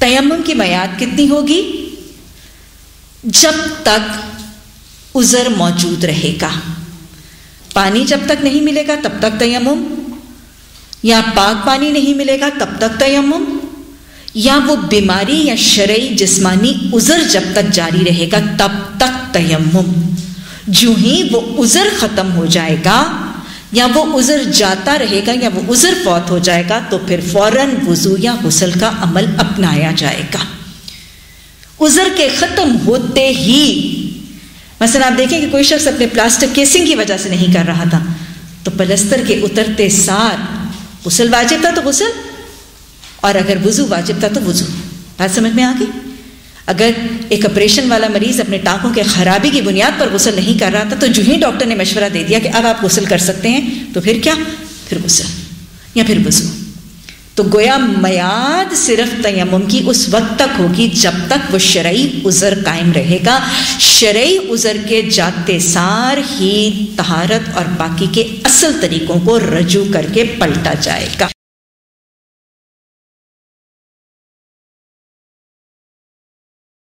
तयम्मुम की मैयाद कितनी होगी? जब तक उज़र मौजूद रहेगा। पानी जब तक नहीं मिलेगा, तब तक तयम्मुम? या पाक पानी नहीं मिलेगा, तब तक तयम्मुम? या वो बीमारी या शरई जिस्मानी उज़र जब तक जारी रहेगा, तब तक तयम्मुम। जो ही वो उज़र ख़त्म हो जाएगा या वो उज़र जाता रहेगा या वो उज़र फौत हो जाएगा तो फिर फ़ौरन वज़ू या गुसल का अमल अपनाया जाएगा। उज़र के ख़त्म होते ही, मसलन आप देखें कि कोई शख्स अपने प्लास्टिक केसिंग की वजह से नहीं कर रहा था तो पलस्तर के उतरते सार, गुसल वाजिब था तो गुसल, और अगर वज़ू वाजिब था तो वज़ू। बात समझ में आ गई? अगर एक ऑपरेशन वाला मरीज़ अपने टाँकों के खराबी की बुनियाद पर गुसल नहीं कर रहा था तो जो डॉक्टर ने मशवरा दे दिया कि अब आप गुसल कर सकते हैं तो फिर क्या? फिर गुसल या फिर वज़ू तो गोया मयाद सिर्फ़ तयम की उस वक्त तक होगी जब तक वो शरई उज़र कायम रहेगा। शरई उज़र के जाते सार ही तहारत और बाकी के असल तरीकों को रजू करके पलटा जाएगा।